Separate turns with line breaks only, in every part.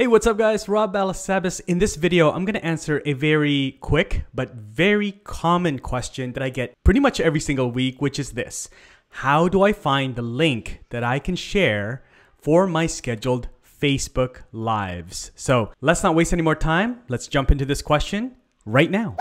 Hey, what's up guys? Rob Balasabas. In this video, I'm to answer a very quick but very common question that I get pretty much every single week, which is this. How do I find the link that I can share for my scheduled Facebook Lives? So let's not waste any more time. Let's jump into this question right now.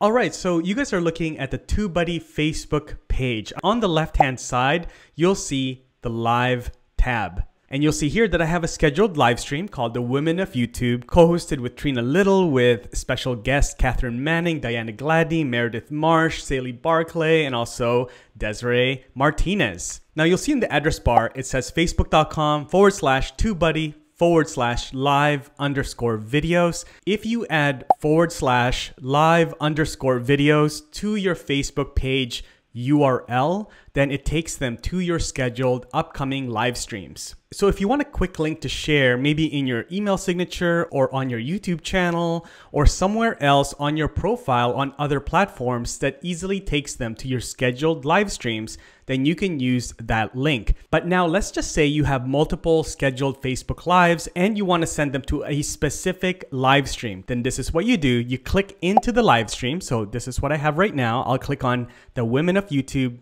All right, so you guys are looking at the TubeBuddy Facebook page. On the left-hand side, you'll see the Live tab. And you'll see here that I have a scheduled live stream called The Women of YouTube, co-hosted with Trina Little, with special guests Catherine Manning, Diana Gladney, Meredith Marsh, Sally Barclay, and also Desiree Martinez. Now you'll see in the address bar, it says facebook.com forward slash TubeBuddy forward slash live underscore videos. If you add forward slash live underscore videos to your Facebook page URL, then it takes them to your scheduled upcoming live streams. So if you want a quick link to share, maybe in your email signature or on your YouTube channel or somewhere else on your profile on other platforms that easily takes them to your scheduled live streams, then you can use that link. But now let's just say you have multiple scheduled Facebook Lives and you want to send them to a specific live stream. Then this is what you do. You click into the live stream. So this is what I have right now. I'll click on the Women of YouTube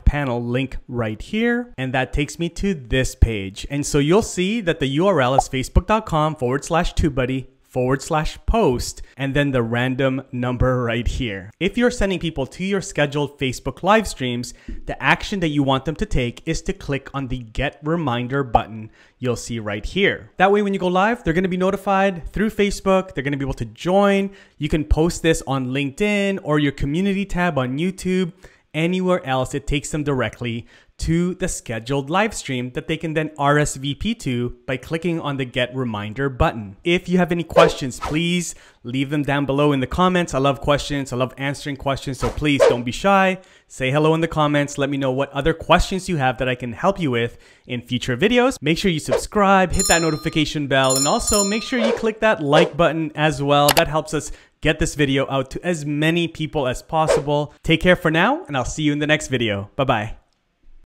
live panel link right here. And that takes me to this page. And so you'll see that the URL is facebook.com forward slash TubeBuddy forward slash post and then the random number right here. If you're sending people to your scheduled Facebook live streams, the action that you want them to take is to click on the get reminder button you'll see right here. That way when you go live, they're gonna be notified through Facebook, they're gonna be able to join. You can post this on LinkedIn or your community tab on YouTube anywhere else, it takes them directly to the scheduled live stream that they can then RSVP to by clicking on the get reminder button. If you have any questions, please leave them down below in the comments. I love questions. I love answering questions. So please don't be shy. Say hello in the comments. Let me know what other questions you have that I can help you with in future videos. Make sure you subscribe, hit that notification bell, and also make sure you click that like button as well. That helps us get this video out to as many people as possible. Take care for now, and I'll see you in the next video. Bye-bye.